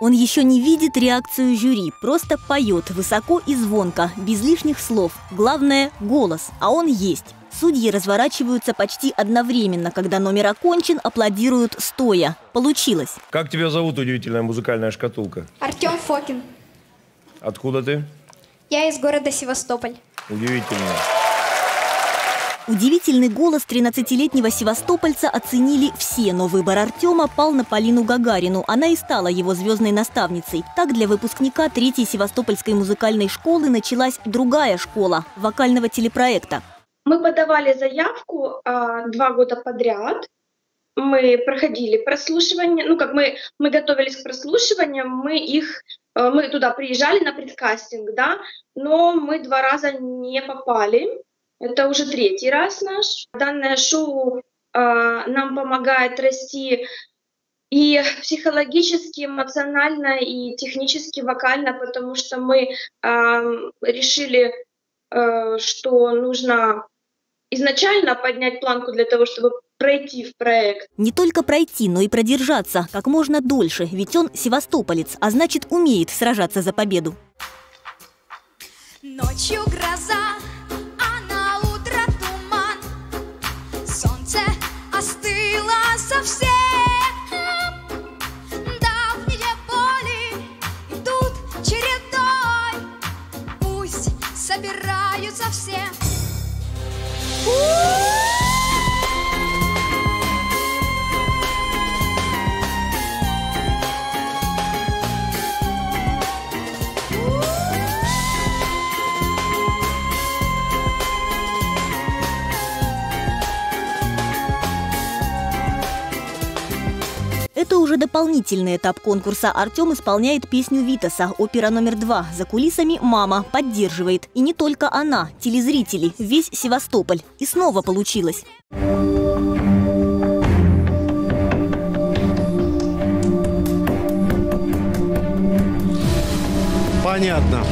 Он еще не видит реакцию жюри, просто поет высоко и звонко, без лишних слов. Главное – голос, а он есть. Судьи разворачиваются почти одновременно, когда номер окончен, аплодируют стоя. Получилось. Как тебя зовут, удивительная музыкальная шкатулка? Артем Фокин. Откуда ты? Я из города Севастополь. Удивительно. Удивительный голос 13-летнего севастопольца оценили все, но выбор Артема пал на Полину Гагарину. Она и стала его звездной наставницей. Так для выпускника третьей Севастопольской музыкальной школы началась другая школа – вокального телепроекта. Мы подавали заявку а, два года подряд. Мы проходили прослушивание, ну как мы, мы готовились к прослушиваниям, мы их э, мы туда приезжали на предкастинг, да, но мы два раза не попали. Это уже третий раз наш. Данное шоу э, нам помогает расти и психологически, эмоционально, и технически, вокально, потому что мы э, решили, э, что нужно изначально поднять планку для того, чтобы пройти в проект. Не только пройти, но и продержаться как можно дольше, ведь он севастополец, а значит умеет сражаться за победу. Ночью гроза, собираются все. Это уже дополнительный этап конкурса. Артем исполняет песню Витаса, опера номер два. За кулисами мама поддерживает. И не только она, телезрители, весь Севастополь. И снова получилось. Понятно.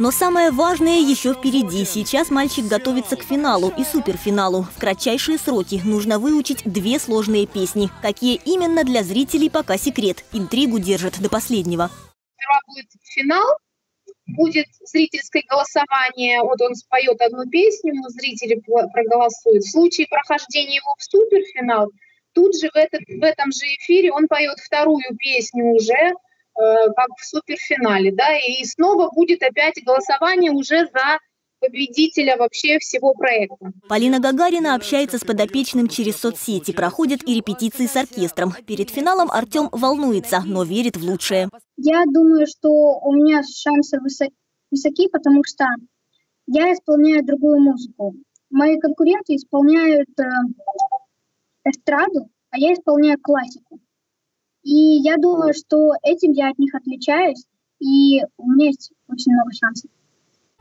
Но самое важное еще впереди. Сейчас мальчик готовится к финалу и суперфиналу. В кратчайшие сроки нужно выучить две сложные песни. Какие именно для зрителей пока секрет. Интригу держат до последнего. Сперва будет финал, будет зрительское голосование. Вот он споет одну песню, зрители проголосуют. В случае прохождения его в суперфинал, тут же в, этот, в этом же эфире он поет вторую песню уже, как в суперфинале, да, и снова будет опять голосование уже за победителя вообще всего проекта. Полина Гагарина общается с подопечным через соцсети, проходит и репетиции с оркестром. Перед финалом Артем волнуется, но верит в лучшее. Я думаю, что у меня шансы высоки, высоки потому что я исполняю другую музыку. Мои конкуренты исполняют э, эстраду, а я исполняю классику. И я думаю, что этим я от них отличаюсь, и у меня есть очень много шансов.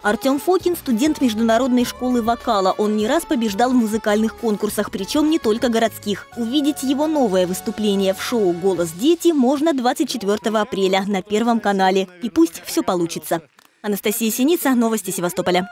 Артем Фокин – студент международной школы вокала. Он не раз побеждал в музыкальных конкурсах, причем не только городских. Увидеть его новое выступление в шоу «Голос дети» можно 24 апреля на Первом канале. И пусть все получится. Анастасия Синица, Новости Севастополя.